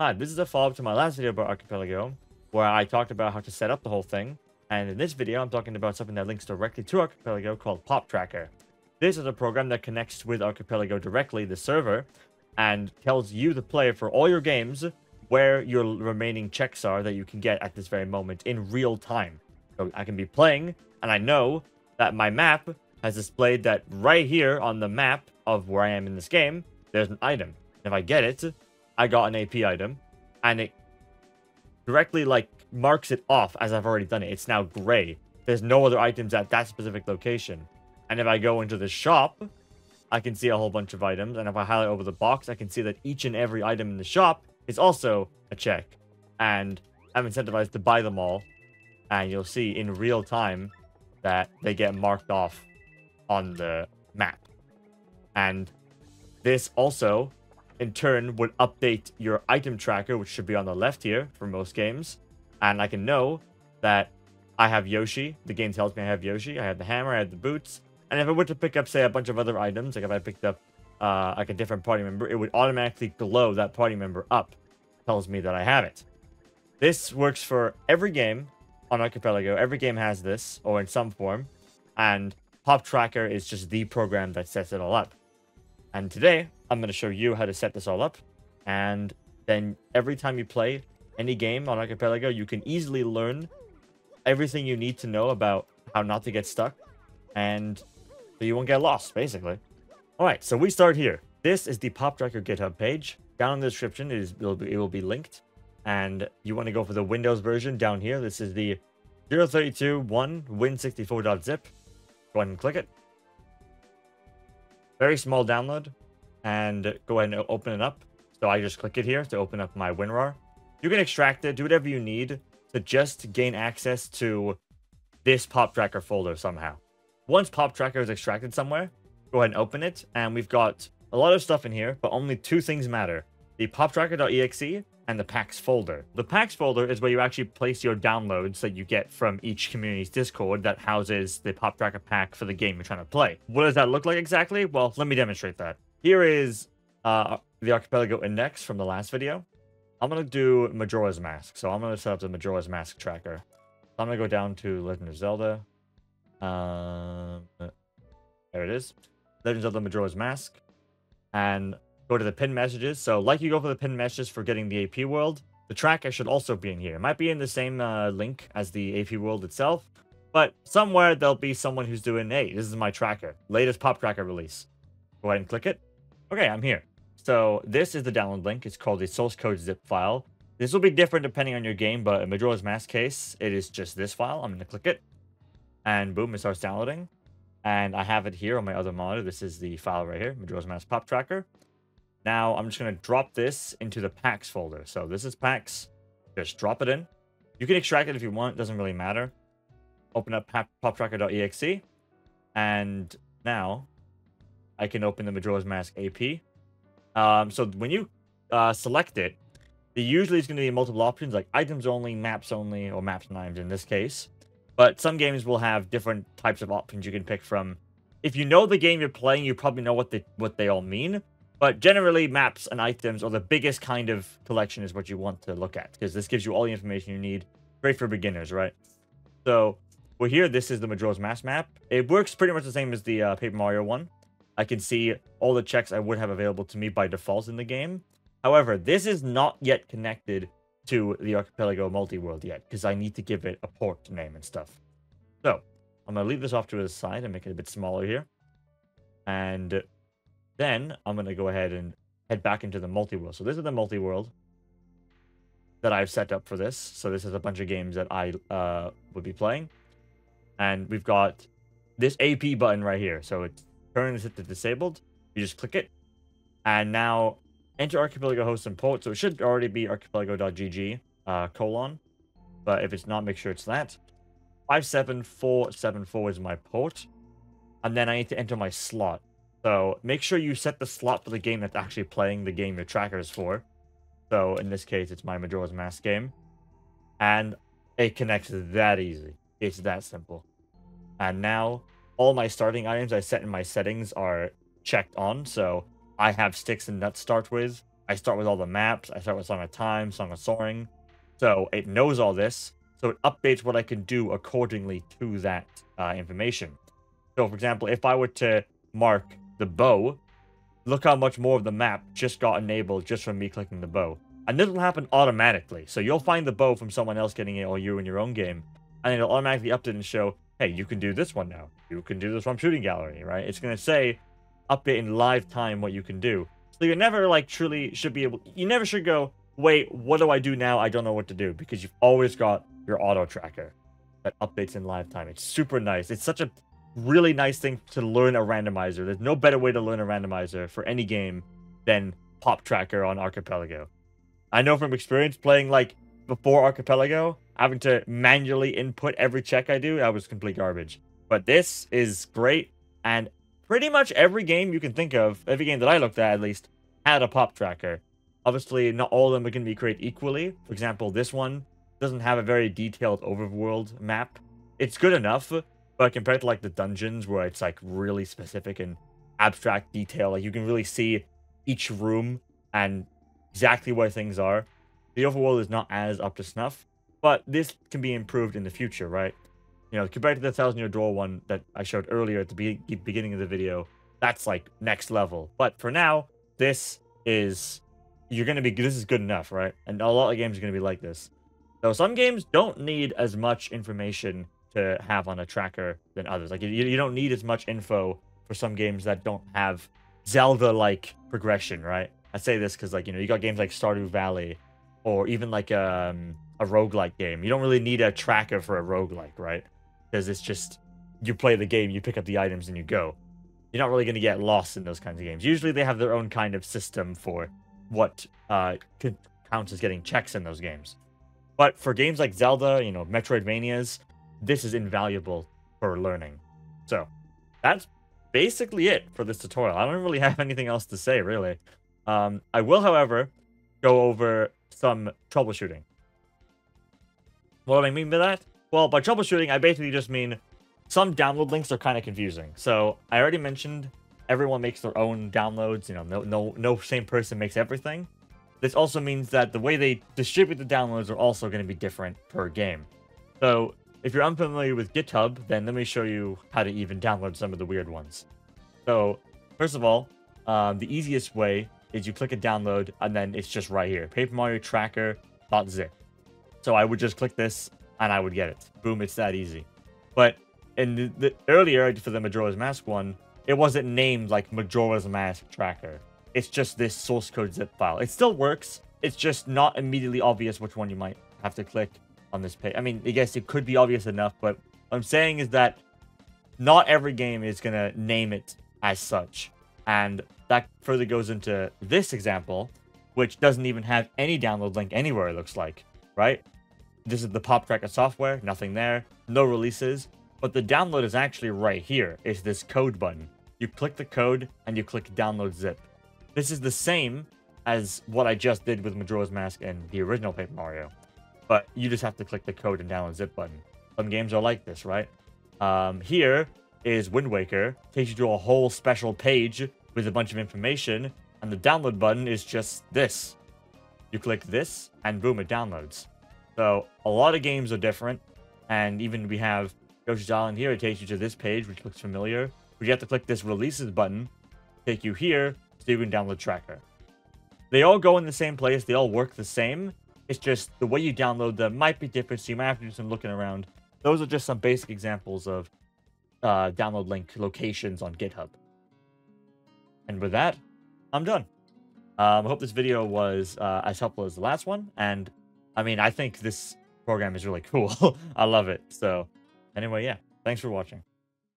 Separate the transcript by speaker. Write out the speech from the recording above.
Speaker 1: Hi, this is a follow-up to my last video about Archipelago, where I talked about how to set up the whole thing. And in this video, I'm talking about something that links directly to Archipelago called Pop Tracker. This is a program that connects with Archipelago directly, the server, and tells you, the player, for all your games, where your remaining checks are that you can get at this very moment in real time. So I can be playing, and I know that my map has displayed that right here on the map of where I am in this game, there's an item. If I get it, I got an AP item, and it directly like marks it off as I've already done it. It's now gray. There's no other items at that specific location. And if I go into the shop, I can see a whole bunch of items. And if I highlight over the box, I can see that each and every item in the shop is also a check. And I'm incentivized to buy them all. And you'll see in real time that they get marked off on the map. And this also in turn would update your item tracker, which should be on the left here for most games. And I can know that I have Yoshi. The game tells me I have Yoshi. I have the hammer, I have the boots. And if I were to pick up, say, a bunch of other items, like if I picked up uh, like a different party member, it would automatically glow that party member up. Tells me that I have it. This works for every game on Archipelago. Every game has this, or in some form. And Pop Tracker is just the program that sets it all up. And today, I'm going to show you how to set this all up. And then every time you play any game on Archipelago, you can easily learn everything you need to know about how not to get stuck. And so you won't get lost, basically. All right, so we start here. This is the Pop Tracker GitHub page. Down in the description, it, is, it, will, be, it will be linked. And you want to go for the Windows version down here. This is the 032.1 win64.zip. Go ahead and click it. Very small download. And go ahead and open it up. So I just click it here to open up my WinRAR. You can extract it, do whatever you need to just gain access to this pop tracker folder somehow. Once pop tracker is extracted somewhere, go ahead and open it. And we've got a lot of stuff in here, but only two things matter. The poptracker.exe and the packs folder. The packs folder is where you actually place your downloads that you get from each community's Discord that houses the Pop Tracker pack for the game you're trying to play. What does that look like exactly? Well, let me demonstrate that. Here is uh, the Archipelago index from the last video. I'm going to do Majora's Mask. So I'm going to set up the Majora's Mask tracker. So I'm going to go down to Legend of Zelda. Um, there it is. Legend of the Majora's Mask. And go to the pin messages. So like you go for the pin messages for getting the AP world, the tracker should also be in here. It might be in the same uh, link as the AP world itself, but somewhere there'll be someone who's doing, hey, this is my tracker, latest pop tracker release. Go ahead and click it. Okay, I'm here. So this is the download link. It's called the source code zip file. This will be different depending on your game, but in Majora's Mask case, it is just this file. I'm going to click it. And boom, it starts downloading. And I have it here on my other monitor. This is the file right here, Majora's Mask Pop Tracker. Now I'm just going to drop this into the packs folder. So this is packs. Just drop it in. You can extract it if you want. It doesn't really matter. Open up poptracker.exe. And now I can open the Majora's Mask AP. Um, so when you uh, select it, there usually is going to be multiple options like items only, maps only, or maps and items in this case. But some games will have different types of options you can pick from. If you know the game you're playing, you probably know what they what they all mean. But generally, maps and items or the biggest kind of collection is what you want to look at because this gives you all the information you need. Great for beginners, right? So we're here. This is the Majora's Mask map. It works pretty much the same as the uh, Paper Mario one. I can see all the checks I would have available to me by default in the game. However, this is not yet connected to the Archipelago multi-world yet because I need to give it a port name and stuff. So I'm going to leave this off to the side and make it a bit smaller here. And then I'm going to go ahead and head back into the multi-world. So this is the multi-world that I've set up for this. So this is a bunch of games that I uh, would be playing. And we've got this AP button right here. So it's turning this to disabled. You just click it. And now enter archipelago host and port. So it should already be archipelago.gg uh, colon. But if it's not, make sure it's that. 57474 is my port. And then I need to enter my slot. So make sure you set the slot for the game that's actually playing the game your tracker is for. So in this case, it's my Majora's Mask game. And it connects that easy. It's that simple. And now all my starting items I set in my settings are checked on. So I have sticks and nuts start with. I start with all the maps. I start with Song of Time, Song of Soaring. So it knows all this. So it updates what I can do accordingly to that uh, information. So, for example, if I were to mark the bow, look how much more of the map just got enabled just from me clicking the bow. And this will happen automatically. So you'll find the bow from someone else getting it or you in your own game. And it'll automatically update and show, hey, you can do this one now. You can do this from Shooting Gallery, right? It's going to say, update in live time what you can do. So you never, like, truly should be able... You never should go, wait, what do I do now? I don't know what to do. Because you've always got your auto tracker that updates in live time. It's super nice. It's such a really nice thing to learn a randomizer. There's no better way to learn a randomizer for any game than Pop Tracker on Archipelago. I know from experience playing like before Archipelago, having to manually input every check I do, that was complete garbage. But this is great, and pretty much every game you can think of, every game that I looked at at least, had a pop tracker. Obviously, not all of them are going to be created equally. For example, this one doesn't have a very detailed overworld map. It's good enough, but compared to like the dungeons where it's like really specific and abstract detail, like you can really see each room and exactly where things are. The overworld is not as up to snuff, but this can be improved in the future, right? You know, compared to the Thousand Year Door one that I showed earlier at the be beginning of the video, that's like next level. But for now, this is you're gonna be this is good enough, right? And a lot of games are gonna be like this. Though some games don't need as much information to have on a tracker than others. Like you, you don't need as much info for some games that don't have Zelda-like progression, right? I say this because like you know you got games like Stardew Valley, or even like um, a roguelike game. You don't really need a tracker for a roguelike, right? Because it's just you play the game, you pick up the items, and you go. You're not really going to get lost in those kinds of games. Usually they have their own kind of system for what uh, counts as getting checks in those games. But for games like Zelda, you know, Metroidvanias, this is invaluable for learning. So that's basically it for this tutorial. I don't really have anything else to say, really. Um, I will, however, go over some troubleshooting. What do I mean by that? Well, by troubleshooting, I basically just mean some download links are kind of confusing. So I already mentioned everyone makes their own downloads. You know, no, no, no same person makes everything. This also means that the way they distribute the downloads are also going to be different per game. So if you're unfamiliar with GitHub, then let me show you how to even download some of the weird ones. So, first of all, um, the easiest way is you click a download, and then it's just right here, Paper Mario Tracker.zip. So I would just click this, and I would get it. Boom, it's that easy. But in the, the earlier, for the Majora's Mask one, it wasn't named like Majora's Mask Tracker. It's just this source code zip file. It still works. It's just not immediately obvious which one you might have to click on this page. I mean, I guess it could be obvious enough, but what I'm saying is that not every game is going to name it as such. And that further goes into this example, which doesn't even have any download link anywhere, it looks like, right? This is the Pop Tracker software, nothing there, no releases, but the download is actually right here. It's this code button. You click the code and you click download zip. This is the same as what I just did with Majora's Mask and the original Paper Mario. But you just have to click the code and download zip button. Some games are like this, right? Um, here is Wind Waker. Takes you to a whole special page with a bunch of information. And the download button is just this. You click this, and boom, it downloads. So a lot of games are different. And even we have Yoshi's Island here. It takes you to this page, which looks familiar. But you have to click this releases button. Take you here, so you can download Tracker. They all go in the same place. They all work the same. It's just the way you download them might be different, so you might have to do some looking around. Those are just some basic examples of uh, download link locations on GitHub. And with that, I'm done. Um, I hope this video was uh, as helpful as the last one. And I mean, I think this program is really cool. I love it. So anyway, yeah, thanks for watching.